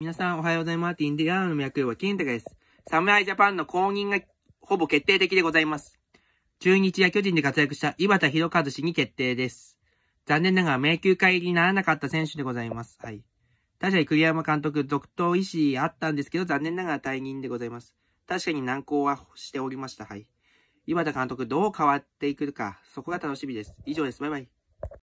皆さんおはようございます。インディアナの脈は金高です。侍ジャパンの公認がほぼ決定的でございます。中日や巨人で活躍した井端弘和氏に決定です。残念ながら迷宮会入りにならなかった選手でございます。はい。確かに栗山監督、続投意思あったんですけど、残念ながら退任でございます。確かに難航はしておりました。はい。井端監督どう変わっていくか、そこが楽しみです。以上です。バイバイ。